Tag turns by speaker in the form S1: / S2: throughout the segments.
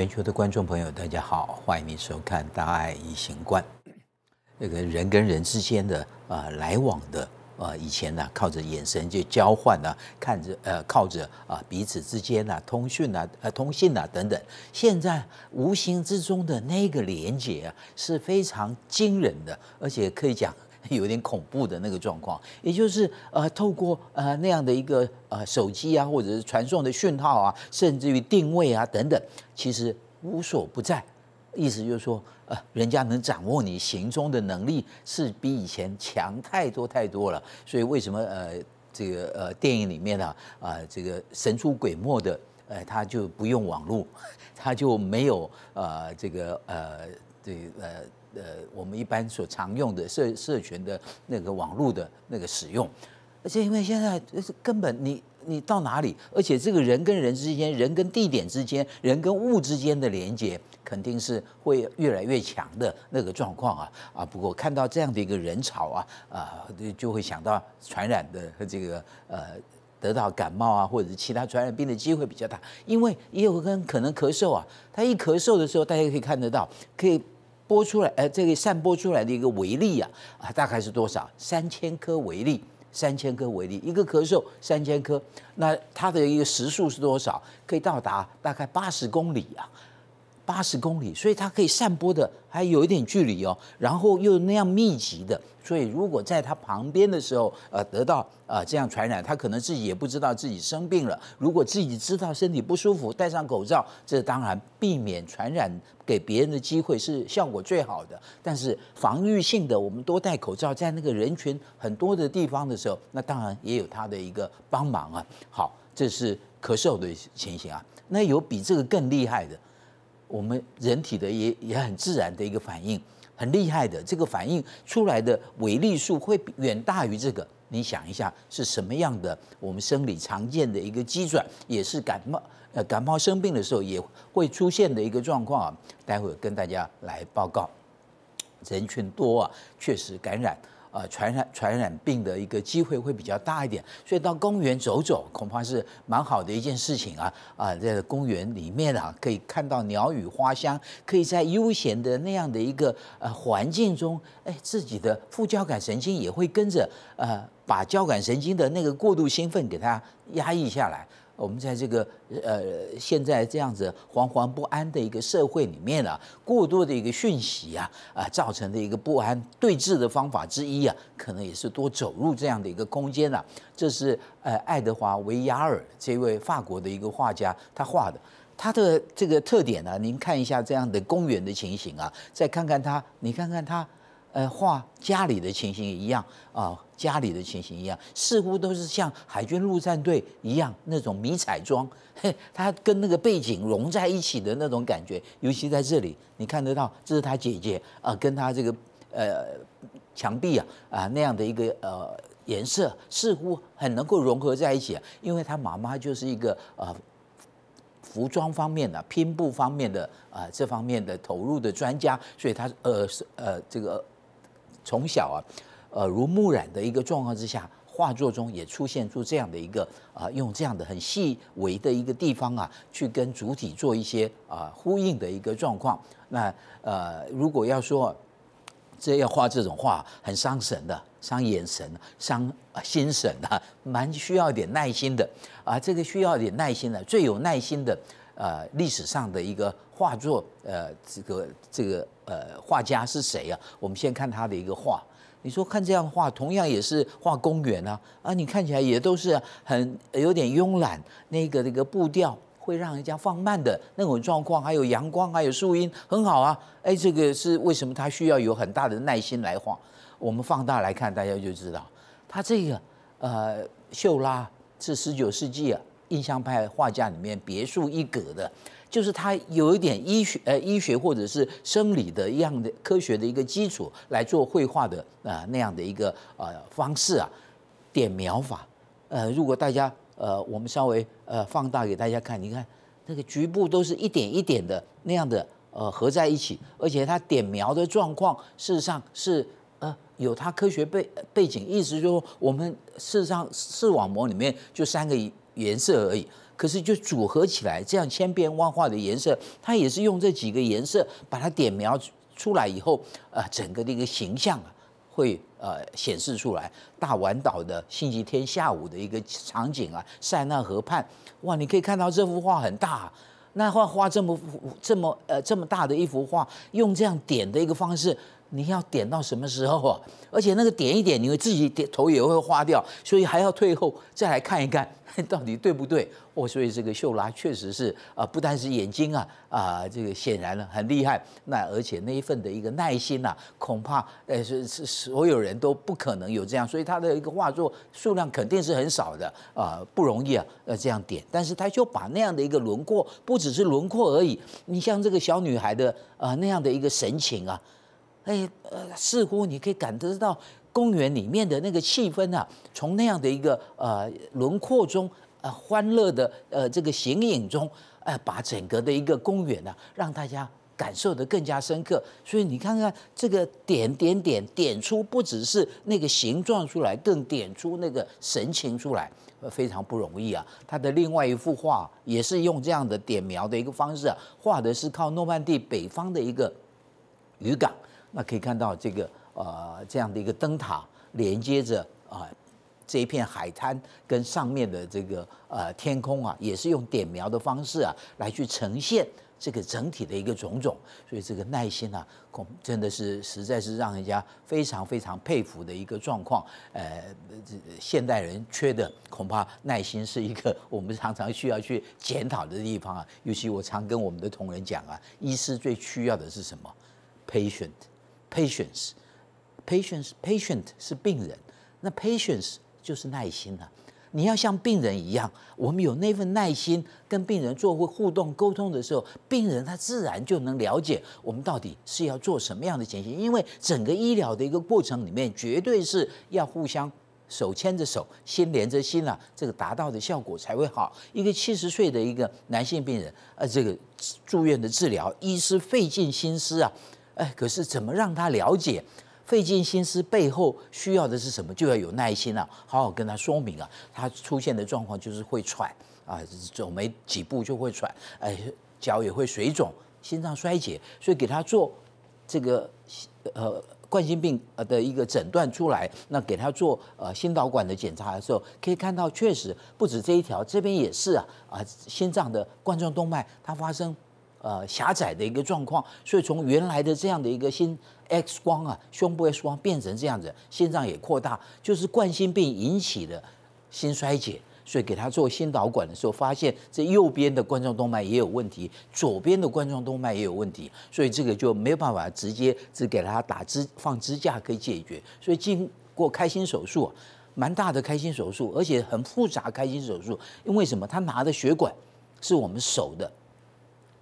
S1: 全球的观众朋友，大家好，欢迎您收看《大爱一行观》。那个人跟人之间的啊来往的啊，以前呢靠着眼神就交换啊，看着呃靠着啊彼此之间啊通讯啊呃通信啊等等，现在无形之中的那个连接啊是非常惊人的，而且可以讲。有点恐怖的那个状况，也就是呃，透过呃那样的一个呃手机啊，或者是传送的讯号啊，甚至于定位啊等等，其实无所不在。意思就是说，呃，人家能掌握你行踪的能力是比以前强太多太多了。所以为什么呃这个呃电影里面呢啊这个神出鬼没的呃他就不用网络，他就没有呃这个呃这呃。呃，我们一般所常用的社社群的那个网络的那个使用，而且因为现在根本你你到哪里，而且这个人跟人之间、人跟地点之间、人跟物之间的连接，肯定是会越来越强的那个状况啊啊！不过看到这样的一个人潮啊啊，就会想到传染的这个呃得到感冒啊，或者是其他传染病的机会比较大，因为也有跟可能咳嗽啊，他一咳嗽的时候，大家可以看得到，可以。播出来，呃，这个散播出来的一个微粒啊，啊，大概是多少？三千颗微粒，三千颗微粒，一个咳嗽三千颗，那它的一个时速是多少？可以到达大概八十公里啊。八十公里，所以它可以散播的还有一点距离哦，然后又那样密集的，所以如果在它旁边的时候，呃，得到呃这样传染，他可能自己也不知道自己生病了。如果自己知道身体不舒服，戴上口罩，这当然避免传染给别人的机会是效果最好的。但是防御性的，我们多戴口罩，在那个人群很多的地方的时候，那当然也有它的一个帮忙啊。好，这是咳嗽的情形啊，那有比这个更厉害的。我们人体的也也很自然的一个反应，很厉害的。这个反应出来的微粒数会远大于这个。你想一下是什么样的？我们生理常见的一个机转，也是感冒呃感冒生病的时候也会出现的一个状况啊。待会跟大家来报告，人群多啊，确实感染。呃，传染传染病的一个机会会比较大一点，所以到公园走走恐怕是蛮好的一件事情啊！啊，在公园里面啊，可以看到鸟语花香，可以在悠闲的那样的一个呃环境中，哎，自己的副交感神经也会跟着呃，把交感神经的那个过度兴奋给它压抑下来。我们在这个呃现在这样子惶惶不安的一个社会里面啊，过多的一个讯息啊啊造成的一个不安，对峙的方法之一啊，可能也是多走入这样的一个空间啊。这是呃爱德华维亚尔这位法国的一个画家他画的，他的这个特点呢，您看一下这样的公园的情形啊，再看看他，你看看他。呃，画家里的情形一样啊，家里的情形一样，似乎都是像海军陆战队一样那种迷彩装，嘿他跟那个背景融在一起的那种感觉，尤其在这里，你看得到，这是他姐姐啊，跟他这个呃墙壁啊啊那样的一个呃颜色，似乎很能够融合在一起，因为他妈妈就是一个呃服装方面的拼布方面的啊这方面的投入的专家，所以他呃是呃这个。从小啊，耳濡目染的一个状况之下，画作中也出现出这样的一个啊，用这样的很细微的一个地方啊，去跟主体做一些啊呼应的一个状况。那呃，如果要说这要画这种画，很伤神的，伤眼神，伤心神的，蛮需要一点耐心的啊。这个需要一点耐心的，最有耐心的。呃，历史上的一个画作，呃，这个这个呃画家是谁啊？我们先看他的一个画。你说看这样画，同样也是画公园啊，啊，你看起来也都是很有点慵懒，那个那个步调会让人家放慢的那种状况，还有阳光，还有树荫，很好啊。哎，这个是为什么他需要有很大的耐心来画？我们放大来看，大家就知道，他这个呃，秀拉是十九世纪啊。印象派画家里面别树一格的，就是他有一点医学呃医学或者是生理的一样的科学的一个基础来做绘画的啊那样的一个呃方式啊点描法呃如果大家呃我们稍微呃放大给大家看，你看那个局部都是一点一点的那样的呃合在一起，而且它点描的状况事实上是呃有它科学背背景，意思就是说我们事实上视网膜里面就三个。颜色而已，可是就组合起来，这样千变万化的颜色，它也是用这几个颜色把它点描出来以后，呃，整个的一个形象啊，会呃显示出来。大丸岛的星期天下午的一个场景啊，塞纳河畔，哇，你可以看到这幅画很大。那画画这么这么呃这么大的一幅画，用这样点的一个方式，你要点到什么时候啊？而且那个点一点，你会自己点头也会花掉，所以还要退后再来看一看，到底对不对？哦，所以这个秀拉确实是啊，不单是眼睛啊啊，这个显然了很厉害。那而且那一份的一个耐心呐，恐怕呃是是所有人都不可能有这样，所以他的一个画作数量肯定是很少的啊，不容易啊，呃这样点。但是他就把那样的一个轮廓，不只是轮廓而已，你像这个小女孩的啊那样的一个神情啊。哎，呃，似乎你可以感得到公园里面的那个气氛啊，从那样的一个呃轮廓中，呃，欢乐的呃这个形影中，哎，把整个的一个公园呢，让大家感受的更加深刻。所以你看看这个点点点点出，不只是那个形状出来，更点出那个神情出来，非常不容易啊。他的另外一幅画也是用这样的点描的一个方式啊，画的是靠诺曼底北方的一个渔港。那可以看到这个呃这样的一个灯塔连接着啊这一片海滩跟上面的这个呃天空啊，也是用点描的方式啊来去呈现这个整体的一个种种，所以这个耐心啊，恐真的是实在是让人家非常非常佩服的一个状况。呃，现代人缺的恐怕耐心是一个 我们常常需要去检讨的地方啊。尤其我常跟我们的同仁讲啊，医师最需要的是什么？patient。Patience，patience，patient 是病人，那 patience 就是耐心啊。你要像病人一样，我们有那份耐心，跟病人做互动沟通的时候，病人他自然就能了解我们到底是要做什么样的前行。因为整个医疗的一个过程里面，绝对是要互相手牵着手，心连着心啊，这个达到的效果才会好。一个七十岁的一个男性病人，呃，这个住院的治疗，医师费尽心思啊。哎，可是怎么让他了解，费尽心思背后需要的是什么？就要有耐心啊，好好跟他说明啊。他出现的状况就是会喘啊，走没几步就会喘，哎，脚也会水肿，心脏衰竭，所以给他做这个呃冠心病呃的一个诊断出来，那给他做呃心导管的检查的时候，可以看到确实不止这一条，这边也是啊啊，心脏的冠状动脉它发生。呃，狭窄的一个状况，所以从原来的这样的一个心 X 光啊，胸部 X 光变成这样子，心脏也扩大，就是冠心病引起的心衰竭。所以给他做心导管的时候，发现这右边的冠状动脉也有问题，左边的冠状动脉也有问题，所以这个就没有办法直接只给他打支放支架可以解决。所以经过开心手术，蛮大的开心手术，而且很复杂开心手术，因为什么？他拿的血管是我们手的。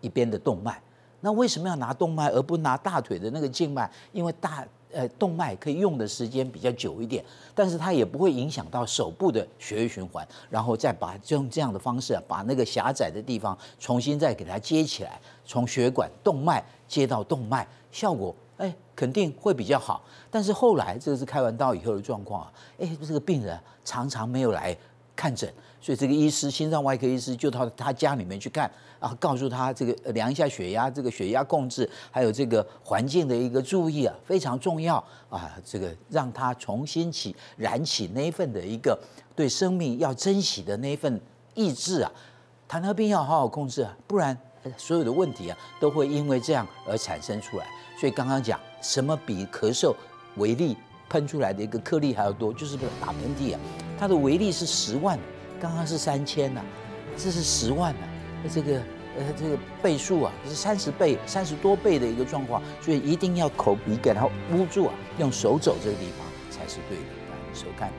S1: 一边的动脉，那为什么要拿动脉而不拿大腿的那个静脉？因为大呃动脉可以用的时间比较久一点，但是它也不会影响到手部的血液循环，然后再把就用这样的方式啊，把那个狭窄的地方重新再给它接起来，从血管动脉接到动脉，效果哎肯定会比较好。但是后来这个是开完刀以后的状况啊，哎这个病人常常没有来。看诊，所以这个医师，心脏外科医师就到他家里面去看，啊，告诉他这个量一下血压，这个血压控制，还有这个环境的一个注意啊，非常重要啊，这个让他重新起燃起那一份的一个对生命要珍惜的那一份意志啊，糖尿病要好好控制啊，不然所有的问题啊都会因为这样而产生出来。所以刚刚讲什么比咳嗽为例？喷出来的一个颗粒还要多，就是打喷嚏啊，它的威力是十万，刚刚是三千呐，这是十万呐，那这个呃这个倍数啊是三十倍、三十多倍的一个状况，所以一定要口鼻给它捂住啊，用手肘这个地方才是对的。来手看。